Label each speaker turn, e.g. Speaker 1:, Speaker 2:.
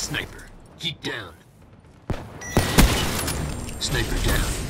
Speaker 1: Sniper, keep down. Sniper down.